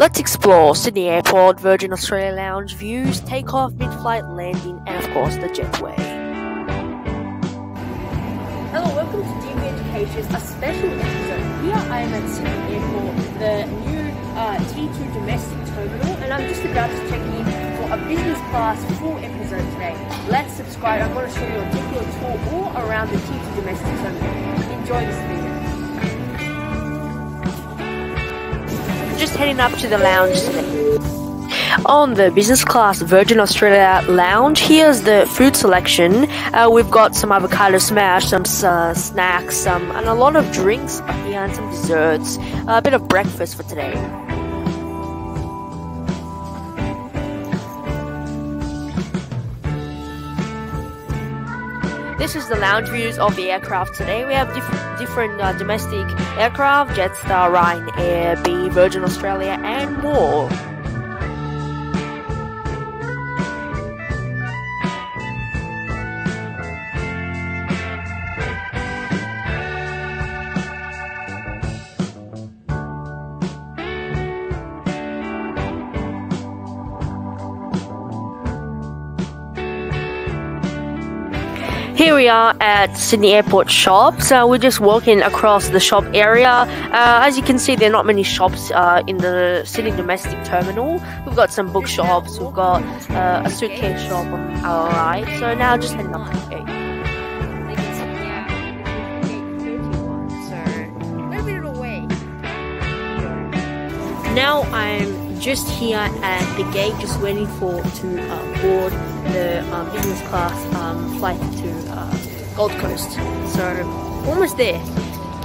Let's explore Sydney Airport, Virgin Australia Lounge views, takeoff, mid-flight landing, and of course the jetway. Hello, welcome to DBU Education, a special episode. Here I am at Sydney Airport, the new uh, T2 domestic terminal, and I'm just about to check in for a business class full episode today. Let's subscribe. I'm going to show you a a tour all around the T2 domestic terminal. Enjoy this just heading up to the lounge today. On the business class Virgin Australia lounge, here's the food selection. Uh, we've got some avocado smash, some uh, snacks, some and a lot of drinks here and some desserts. a bit of breakfast for today. This is the lounge views of the aircraft today. We have diff- different uh, domestic aircraft, Jetstar, Ryanair, B, Virgin Australia, and more. Here we are at Sydney Airport shops. Uh, we're just walking across the shop area. Uh, as you can see, there are not many shops uh, in the Sydney domestic terminal. We've got some bookshops, we've got uh, a suitcase shop on our right. So now just heading up the gate. Now I'm just here at the gate, just waiting for to uh, board the um, business class um, flight to uh, Gold Coast. So almost there.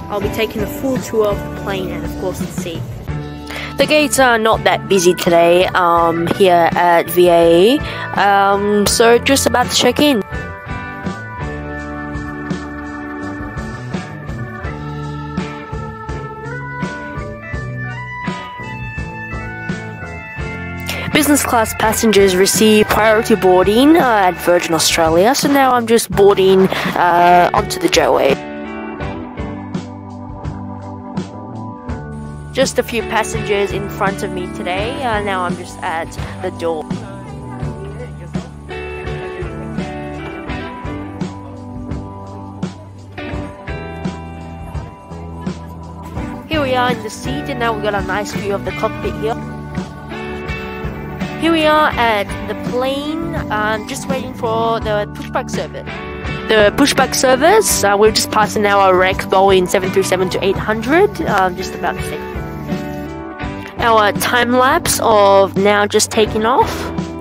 I'll be taking a full tour of the plane and of course the sea. The gates are not that busy today um, here at VAE, um, so just about to check in. Business class passengers receive priority boarding uh, at Virgin Australia, so now I'm just boarding uh, onto the jetway. Just a few passengers in front of me today, uh, now I'm just at the door. Here we are in the seat, and now we got a nice view of the cockpit here. Here we are at the plane, um, just waiting for the pushback service. The pushback service, uh, we're just passing our rec Boeing 737 to 800, um, just about to say. Our time lapse of now just taking off.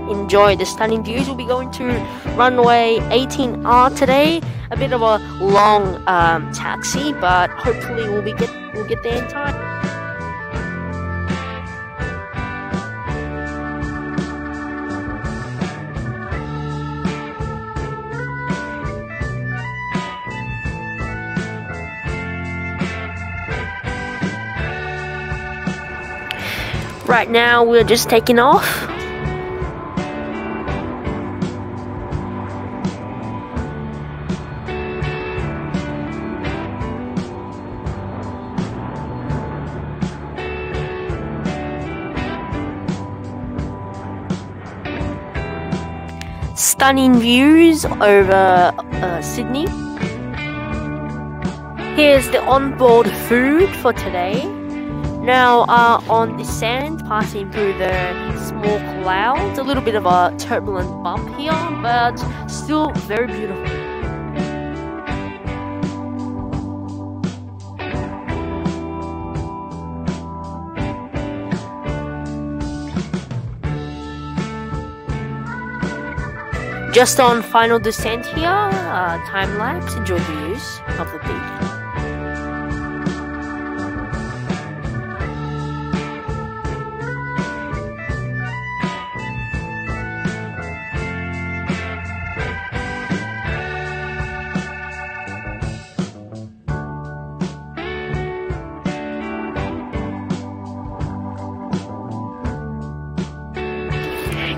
Enjoy the stunning views. We'll be going to runway 18R today. A bit of a long um, taxi, but hopefully we'll be get we'll get there in time. Right now, we're just taking off. Stunning views over uh, Sydney. Here's the onboard food for today. Now, uh, on the sand, passing through the small clouds, a little bit of a turbulent bump here, but still very beautiful. Just on final descent here, uh, time lapse, enjoy the views of the beach.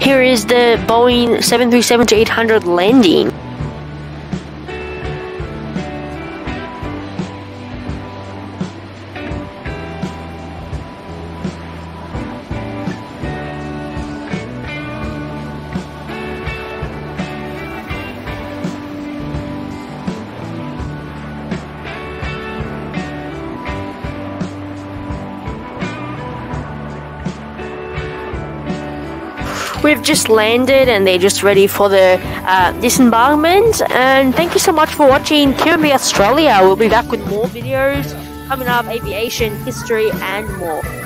Here is the Boeing 737 800 landing. We've just landed and they're just ready for the uh, disembarkment. And thank you so much for watching Kirby Australia. We'll be back with more videos coming up, aviation, history, and more.